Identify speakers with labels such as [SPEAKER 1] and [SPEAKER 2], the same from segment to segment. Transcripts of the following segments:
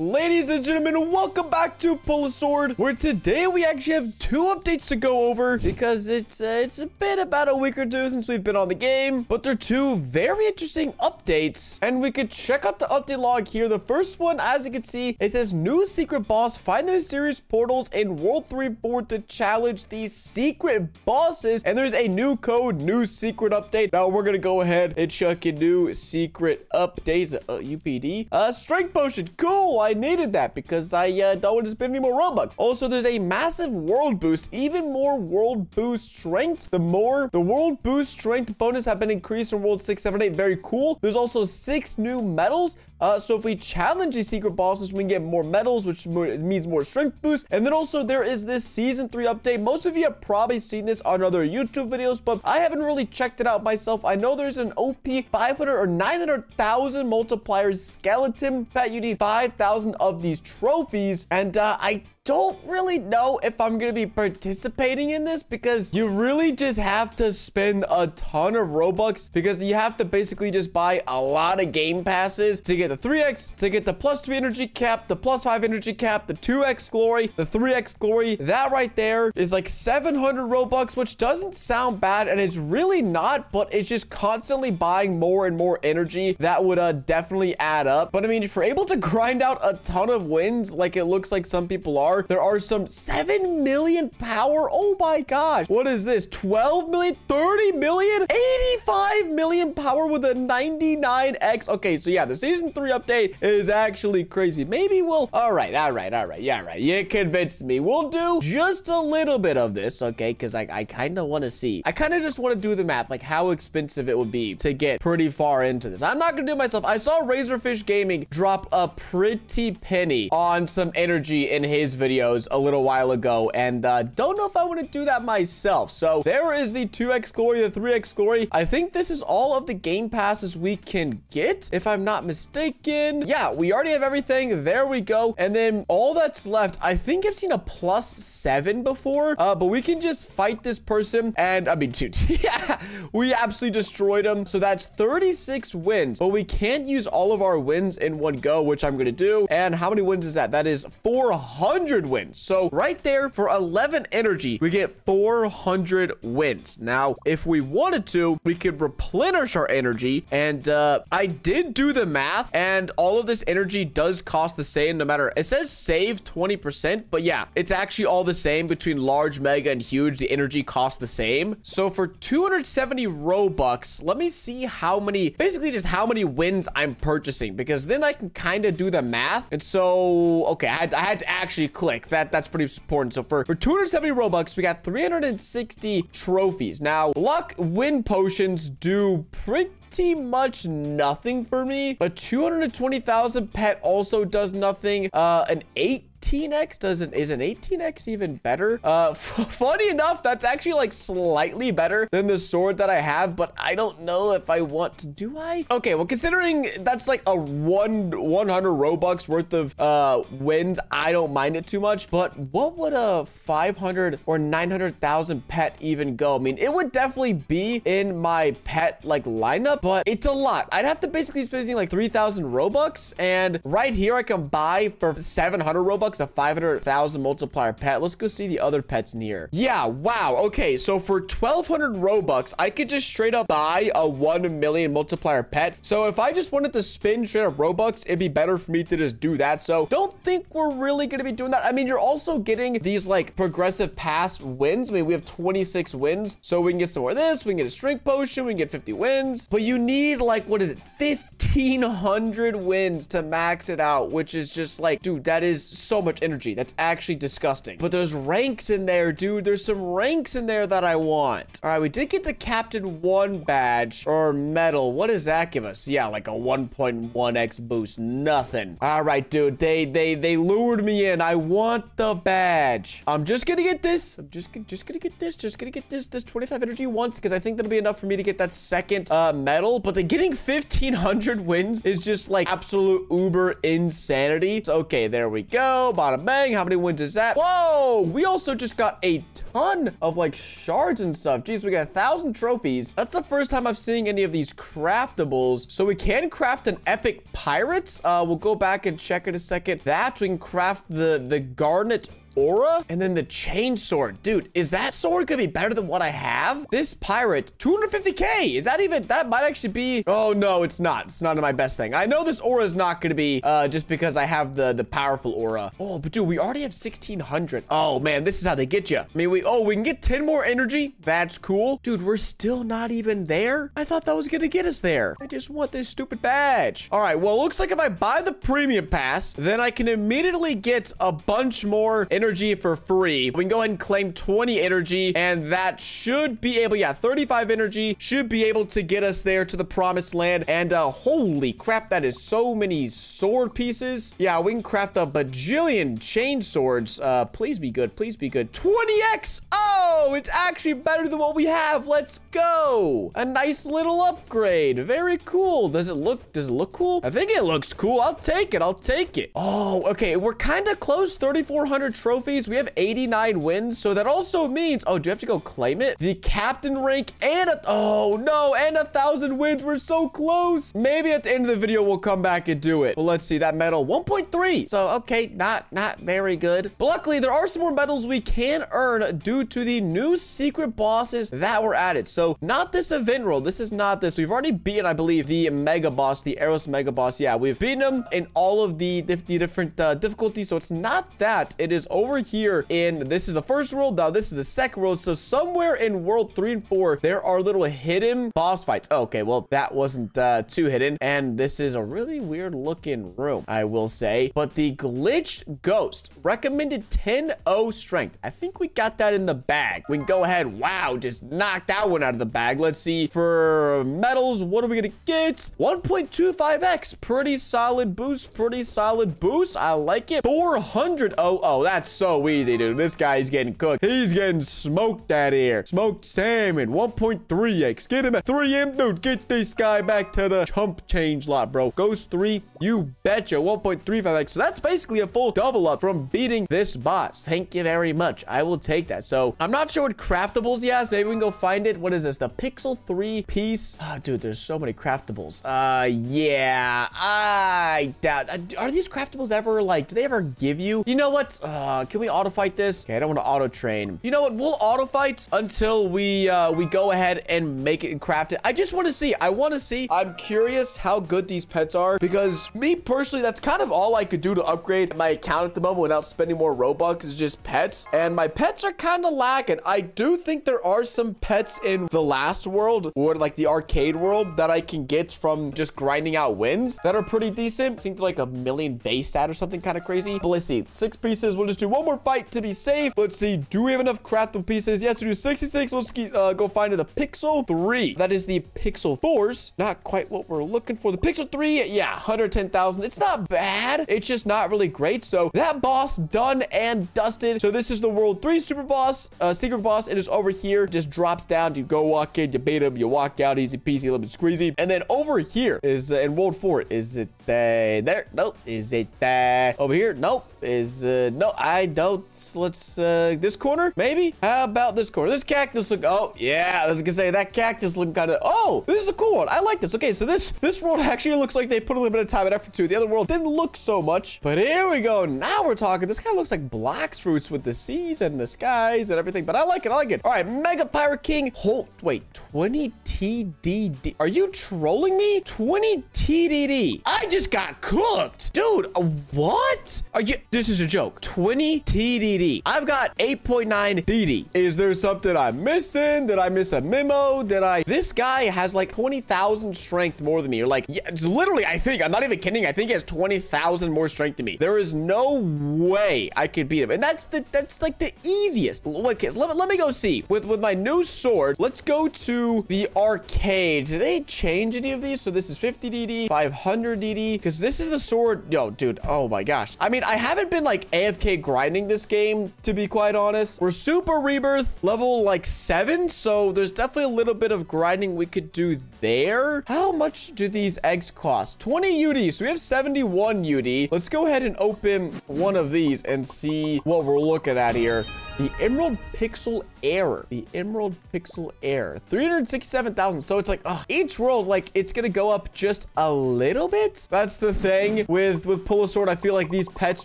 [SPEAKER 1] Ladies and gentlemen, welcome back to Pull a Sword, where today we actually have two updates to go over because it's uh, it's been about a week or two since we've been on the game, but they're two very interesting updates, and we could check out the update log here. The first one, as you can see, it says new secret boss, find the mysterious portals in World 3 board to challenge these secret bosses, and there's a new code, new secret update. Now we're gonna go ahead and check a new secret updates, uh, UPD, uh, strength potion, cool. I needed that because I uh, don't want to spend any more Robux. Also, there's a massive world boost, even more world boost strength. The more the world boost strength bonus have been increased in World 6, 7, 8. Very cool. There's also six new medals. Uh, so if we challenge these secret bosses, we can get more medals, which means more strength boost. And then also there is this season three update. Most of you have probably seen this on other YouTube videos, but I haven't really checked it out myself. I know there's an OP 500 or 900,000 multiplier skeleton pet. You need 5,000 of these trophies. And uh, I don't really know if I'm going to be participating in this because you really just have to spend a ton of Robux because you have to basically just buy a lot of game passes to get the 3x, to get the plus 3 energy cap, the plus 5 energy cap, the 2x glory, the 3x glory. That right there is like 700 Robux, which doesn't sound bad and it's really not, but it's just constantly buying more and more energy. That would uh, definitely add up. But I mean, if you're able to grind out a ton of wins like it looks like some people are, there are some 7 million power. Oh my gosh. What is this? 12 million, 30 million, 85 million power with a 99x. Okay, so yeah, the season 3 update is actually crazy. Maybe we'll... All right, all right, all right. Yeah, right. You convinced me. We'll do just a little bit of this, okay? Because I, I kind of want to see. I kind of just want to do the math, like how expensive it would be to get pretty far into this. I'm not going to do it myself. I saw Razorfish Gaming drop a pretty penny on some energy in his video videos a little while ago and uh, don't know if I want to do that myself. So there is the 2x glory, the 3x glory. I think this is all of the game passes we can get, if I'm not mistaken. Yeah, we already have everything. There we go. And then all that's left, I think I've seen a plus seven before, uh, but we can just fight this person. And I mean, dude, yeah, we absolutely destroyed him. So that's 36 wins, but we can't use all of our wins in one go, which I'm going to do. And how many wins is that? That is 400 wins. So right there for 11 energy, we get 400 wins. Now, if we wanted to, we could replenish our energy. And uh, I did do the math and all of this energy does cost the same no matter. It says save 20%, but yeah, it's actually all the same between large, mega, and huge. The energy costs the same. So for 270 Robux, let me see how many, basically just how many wins I'm purchasing because then I can kind of do the math. And so, okay, I had, I had to actually click. That That's pretty important. So for, for 270 Robux, we got 360 trophies. Now, luck win potions do pretty much nothing for me but 220,000 pet also does nothing uh an 8 18x doesn't is an 18x even better? Uh funny enough that's actually like slightly better than the sword that i have but i don't know if i want to do i? Okay well considering that's like a one 100 robux worth of uh wins i don't mind it too much but what would a 500 or 900,000 pet even go? I mean it would definitely be in my pet like lineup but it's a lot. I'd have to basically spending like 3,000 robux and right here i can buy for 700 robux bucks, a 500,000 multiplier pet. Let's go see the other pets here. Yeah, wow. Okay, so for 1,200 Robux, I could just straight up buy a 1 million multiplier pet. So if I just wanted to spin straight up Robux, it'd be better for me to just do that. So don't think we're really going to be doing that. I mean, you're also getting these like progressive pass wins. I mean, we have 26 wins. So we can get some more of this. We can get a strength potion. We can get 50 wins. But you need like, what is it? 1,500 wins to max it out, which is just like, dude, that is so much energy. That's actually disgusting. But there's ranks in there, dude. There's some ranks in there that I want. All right, we did get the Captain 1 badge or medal. What does that give us? Yeah, like a 1.1x boost. Nothing. All right, dude. They they they lured me in. I want the badge. I'm just gonna get this. I'm just just gonna get this. Just gonna get this this 25 energy once because I think that'll be enough for me to get that second uh medal but then getting 1500 wins is just like absolute uber insanity. So, okay, there we go. Bada bang. How many wins is that? Whoa, we also just got a ton of like shards and stuff. Jeez, we got a thousand trophies. That's the first time I've seen any of these craftables. So we can craft an epic pirate. Uh, we'll go back and check in a second. That we can craft the, the garnet aura? And then the chain sword. Dude is that sword gonna be better than what i have? This pirate 250k is that even that might actually be oh no it's not. It's not my best thing. I know this aura is not gonna be uh just because i have the the powerful aura. Oh but dude we already have 1600 oh man this is how they get you i mean we oh we can get 10 more energy. That's cool. Dude we're still not even there? I thought that was gonna get us there. I just want this stupid badge. All right well looks like if i buy the premium pass then i can immediately get a bunch more energy for free. We can go ahead and claim 20 energy and that should be able, yeah, 35 energy should be able to get us there to the promised land. And uh, holy crap, that is so many sword pieces. Yeah, we can craft a bajillion chain swords. Uh, please be good. Please be good. 20x. Oh, it's actually better than what we have. Let's go. A nice little upgrade. Very cool. Does it look, does it look cool? I think it looks cool. I'll take it. I'll take it. Oh, okay. We're kind of close. 3,400 trophies. We have 89 wins. So that also means, oh, do you have to go claim it? The captain rank and a, oh no, and a thousand wins. We're so close. Maybe at the end of the video, we'll come back and do it. But let's see that medal 1.3. So, okay, not, not very good. But luckily there are some more medals we can earn due to the new secret bosses that were added. So not this event roll. This is not this. We've already beaten, I believe, the mega boss, the Eros mega boss. Yeah, we've beaten him in all of the, the, the different uh, difficulties. So it's not that. It is over here in this is the first world now this is the second world. So somewhere in world three and four there are little hidden boss fights. Oh, okay well that wasn't uh too hidden. And this is a really weird looking room i will say. But the glitched ghost recommended 10 0 strength. I think we got that in the bag. We can go ahead. Wow just knock that one out of the bag. Let's see. For medals what are we gonna get? 1.25x pretty solid boost pretty solid boost. I like it. 400 oh oh that's so easy dude. This guy's getting cooked. He's getting smoked out here. Smoked salmon 1.3x get him at 3m dude. Get this guy back to the chump change lot bro. Ghost 3 you betcha 1.35x so that's basically a full double up from beating this boss. Thank you very much. I will take that. So i'm not sure what craftables he has. Maybe we can go find it. What is this? The pixel 3 piece? Oh, dude there's so many craftables. Uh yeah i doubt uh, are these craftables ever like do they ever give you? You know what? Uh can we auto fight this? Okay i don't want to auto train you know what we'll auto fight until we uh we go ahead and make it and craft it i just want to see i want to see. I'm curious how good these pets are because me personally that's kind of all i could do to upgrade my account at the moment without spending more robux is just pets. And my pets are kind of lacking. I do think there are some pets in the last world or like the arcade world that i can get from just grinding out wins that are pretty decent. I think they're like a million base stat or something kind of crazy. But let's see six pieces we'll just one more fight to be safe. Let's see do we have enough craftable pieces? Yes we do. 66 let's uh, go find the pixel 3 that is the pixel 4s not quite what we're looking for. The pixel 3 yeah 110,000 it's not bad. It's just not really great. So that boss done and dusted. So this is the world 3 super boss uh secret boss. It is over here. Just drops down. You go walk in you beat him you walk out easy peasy a little bit squeezy. And then over here is uh, in world 4 is it uh, there? Nope. Is it uh, over here? Nope. Is uh no i don't let's uh this corner? Maybe? How about this corner? This cactus look oh yeah i was gonna say that cactus look kind of oh this is a cool one. I like this. Okay so this this world actually looks like they put a little bit of time and effort to the other world didn't look so much but here we go. Now we're talking this kind of looks like Blox Fruits with the seas and the skies and everything but i like it i like it. All right mega pirate king hold wait 20 tdd are you trolling me? 20 tdd i just got cooked. Dude uh, what? Are you this is a joke. 20 tdd i've got 8.9 dd is there something i'm missing did i miss a memo did i this guy has like 20,000 strength more than me or like yeah, literally i think i'm not even kidding i think he has 20,000 more strength than me there is no way i could beat him and that's the that's like the easiest look let, let me go see. With, with my new sword, let's go to the arcade. Did they change any of these? So this is 50 DD, 500 DD, because this is the sword. Yo, dude, oh my gosh. I mean, I haven't been like AFK this game, to be quite honest. We're super rebirth level like seven, so there's definitely a little bit of grinding we could do there. How much do these eggs cost? 20 UD. So we have 71 UD. Let's go ahead and open one of these and see what we're looking at here. The Emerald Pixel Air. The Emerald Pixel Air. 367,000. So it's like, oh, each world, like, it's going to go up just a little bit. That's the thing with, with Pull a Sword. I feel like these pets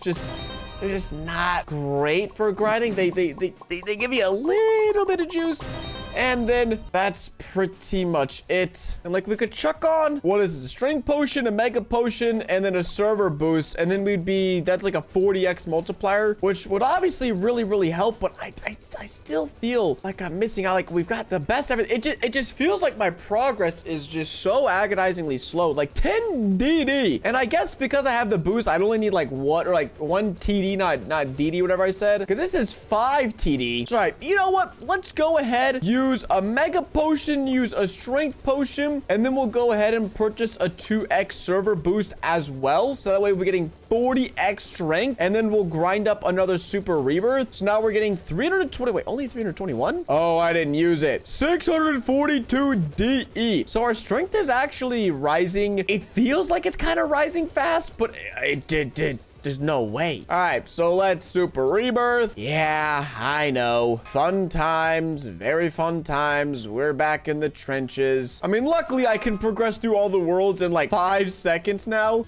[SPEAKER 1] just they're just not great for grinding. They, they, they, they, they give you a little bit of juice. And then that's pretty much it. And like we could chuck on, what is this? A strength potion, a mega potion, and then a server boost. And then we'd be, that's like a 40x multiplier, which would obviously really, really help. But I, I, I still feel like I'm missing out. Like we've got the best everything. It just, it just feels like my progress is just so agonizingly slow. Like 10 DD. And I guess because I have the boost, I'd only need like what, or like one TD, not, not DD, whatever I said. Because this is five TD. All right, you know what? Let's go ahead, use use a mega potion, use a strength potion, and then we'll go ahead and purchase a 2x server boost as well. So that way we're getting 40x strength, and then we'll grind up another super rebirth. So now we're getting 320. Wait, only 321? Oh, I didn't use it. 642 DE. So our strength is actually rising. It feels like it's kind of rising fast, but it did, did there's no way. All right, so let's super rebirth. Yeah, I know. Fun times, very fun times. We're back in the trenches. I mean, luckily I can progress through all the worlds in like five seconds now.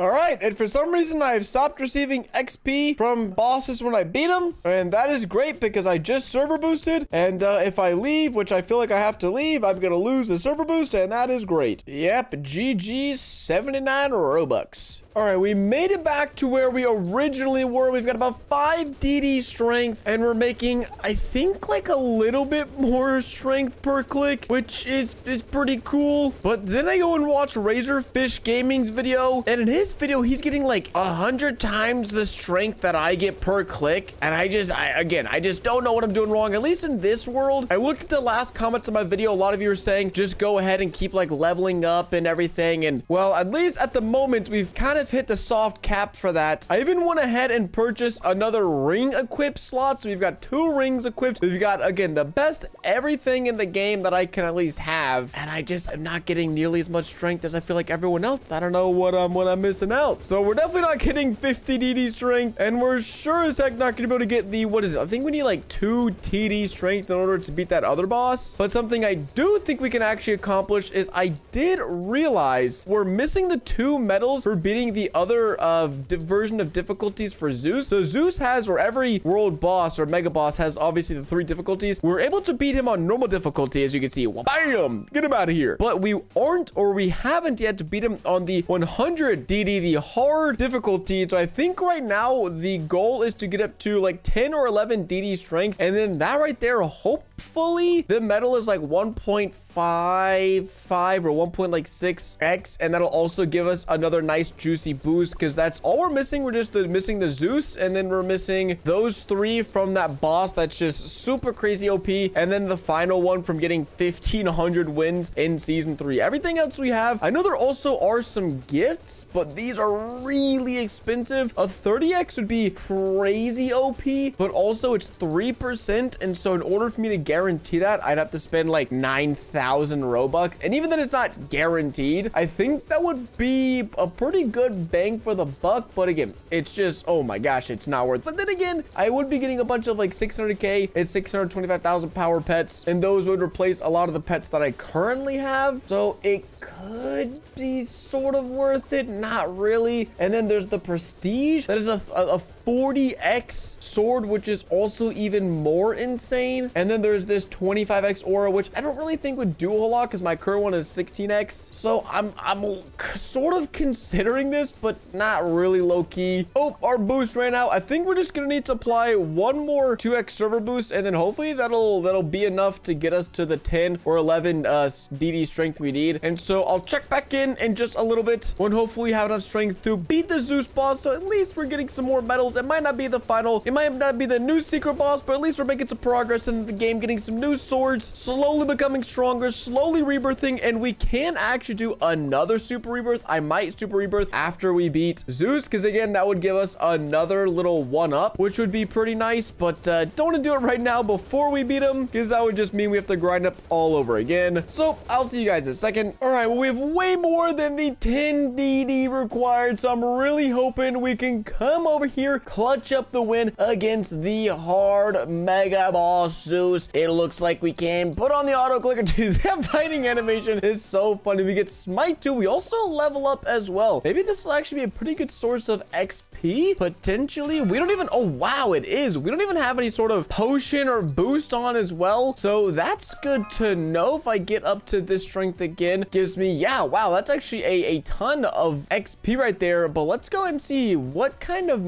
[SPEAKER 1] All right, and for some reason, I've stopped receiving XP from bosses when I beat them, and that is great because I just server boosted, and uh, if I leave, which I feel like I have to leave, I'm gonna lose the server boost, and that is great. Yep, GG 79 Robux. All right, we made it back to where we originally were. We've got about 5 DD strength, and we're making, I think, like a little bit more strength per click, which is, is pretty cool. But then I go and watch Razorfish Gaming's video, and in his video, he's getting like a 100 times the strength that I get per click. And I just, I, again, I just don't know what I'm doing wrong, at least in this world. I looked at the last comments of my video. A lot of you are saying, just go ahead and keep like leveling up and everything. And well, at least at the moment, we've kind of of hit the soft cap for that. I even went ahead and purchased another ring equipped slot. So we've got two rings equipped. We've got, again, the best everything in the game that I can at least have. And I just am not getting nearly as much strength as I feel like everyone else. I don't know what, um, what I'm missing out. So we're definitely not getting 50 DD strength. And we're sure as heck not going to be able to get the, what is it? I think we need like two TD strength in order to beat that other boss. But something I do think we can actually accomplish is I did realize we're missing the two medals for beating the other uh, version of difficulties for Zeus. So Zeus has, where every world boss or mega boss has obviously the three difficulties. We're able to beat him on normal difficulty, as you can see. Bam! Get him out of here. But we aren't, or we haven't yet to beat him on the 100 DD, the hard difficulty. So I think right now the goal is to get up to like 10 or 11 DD strength. And then that right there, hopefully the medal is like 1.5 five five or 1.6x and that'll also give us another nice juicy boost because that's all we're missing. We're just the, missing the zeus and then we're missing those three from that boss that's just super crazy op and then the final one from getting 1500 wins in season three. Everything else we have i know there also are some gifts but these are really expensive. A 30x would be crazy op but also it's three percent and so in order for me to guarantee that i'd have to spend like 9000 thousand Robux. And even then it's not guaranteed, I think that would be a pretty good bang for the buck. But again, it's just, oh my gosh, it's not worth. But then again, I would be getting a bunch of like 600k and 625,000 power pets. And those would replace a lot of the pets that I currently have. So it could be sort of worth it. Not really. And then there's the prestige. That is a, a, a 40x sword, which is also even more insane. And then there's this 25x aura, which I don't really think would do a whole lot because my current one is 16x. So I'm, I'm sort of considering this, but not really low key. Oh, our boost ran out. I think we're just going to need to apply one more 2x server boost, and then hopefully that'll, that'll be enough to get us to the 10 or 11 uh, DD strength we need. And so I'll check back in in just a little bit when hopefully have enough strength to beat the Zeus boss. So at least we're getting some more medals. It might not be the final. It might not be the new secret boss, but at least we're making some progress in the game, getting some new swords, slowly becoming stronger, slowly rebirthing, and we can actually do another super rebirth. I might super rebirth after we beat Zeus, because again, that would give us another little one up, which would be pretty nice, but uh, don't want to do it right now before we beat him, because that would just mean we have to grind up all over again. So I'll see you guys in a second. All right, well, we have way more than the 10 DD required, so I'm really hoping we can come over here, clutch up the win against the hard mega boss Zeus. It looks like we can put on the auto clicker. Dude, that fighting animation is so funny. We get smite too. We also level up as well. Maybe this will actually be a pretty good source of XP, potentially. We don't even, oh wow, it is. We don't even have any sort of potion or boost on as well. So that's good to know if I get up to this strength again. Gives me, yeah, wow, that's actually a, a ton of XP right there. But let's go and see what kind of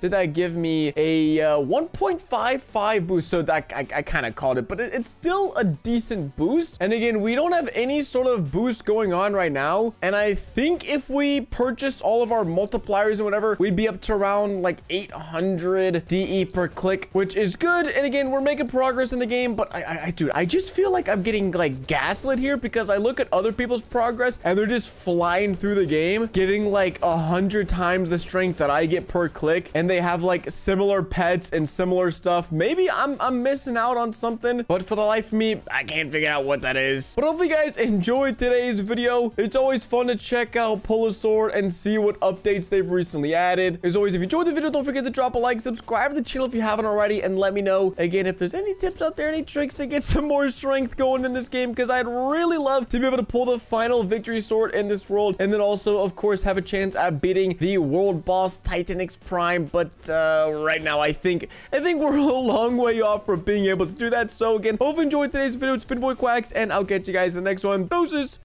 [SPEAKER 1] did that give me? A uh, 1.55 boost. So that I, I kind of called it, but it, it's still a decent boost. And again, we don't have any sort of boost going on right now. And I think if we purchase all of our multipliers and whatever, we'd be up to around like 800 DE per click, which is good. And again, we're making progress in the game, but I, I, I dude, I just feel like I'm getting like gaslit here because I look at other people's progress and they're just flying through the game, getting like a hundred times the strength that I get per click. And they have like similar pets and similar stuff. Maybe I'm, I'm missing out on something, but for the life of me, I can't figure out what that is. But hopefully you guys enjoyed today's video. It's always fun to check out Pull a Sword and see what updates they've recently added. As always, if you enjoyed the video, don't forget to drop a like, subscribe to the channel if you haven't already, and let me know, again, if there's any tips out there, any tricks to get some more strength going in this game, because I'd really love to be able to pull the final victory sword in this world, and then also, of course, have a chance at beating the world boss Titanix Prime, but uh, right now, I think, I think we're a long way off from being able to do that, so again, hope you enjoyed today's video, it's been Boy Quacks, and I'll catch you guys in the next one. Doses!